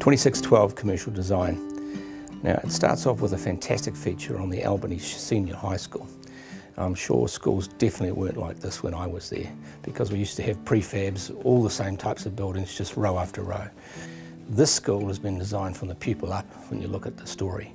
2612 commercial design. Now it starts off with a fantastic feature on the Albany Senior High School. I'm sure schools definitely weren't like this when I was there because we used to have prefabs, all the same types of buildings, just row after row. This school has been designed from the pupil up when you look at the story.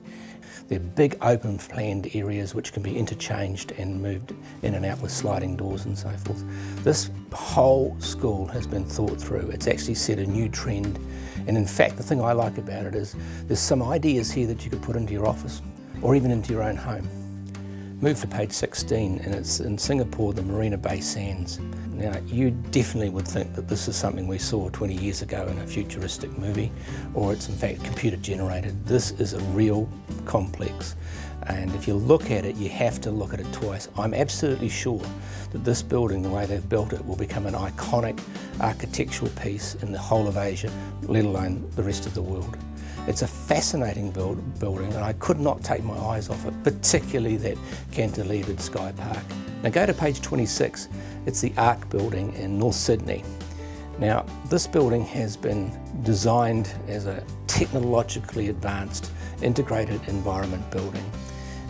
They're big open planned areas which can be interchanged and moved in and out with sliding doors and so forth. This whole school has been thought through. It's actually set a new trend and in fact the thing I like about it is there's some ideas here that you could put into your office or even into your own home. Move to page 16 and it's in Singapore, the Marina Bay Sands. Now, you definitely would think that this is something we saw 20 years ago in a futuristic movie, or it's in fact computer generated. This is a real complex, and if you look at it, you have to look at it twice. I'm absolutely sure that this building, the way they've built it, will become an iconic architectural piece in the whole of Asia, let alone the rest of the world. It's a fascinating build, building and I could not take my eyes off it, particularly that cantilevered Sky Park. Now go to page 26, it's the ARC building in North Sydney. Now this building has been designed as a technologically advanced integrated environment building.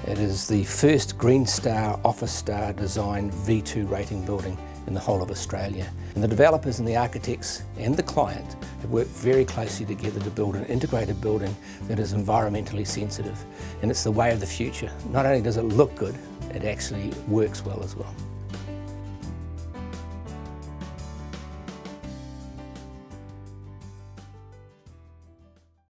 It is the first Green Star Office Star designed V2 rating building in the whole of Australia. And the developers and the architects and the client have worked very closely together to build an integrated building that is environmentally sensitive. And it's the way of the future. Not only does it look good, it actually works well as well.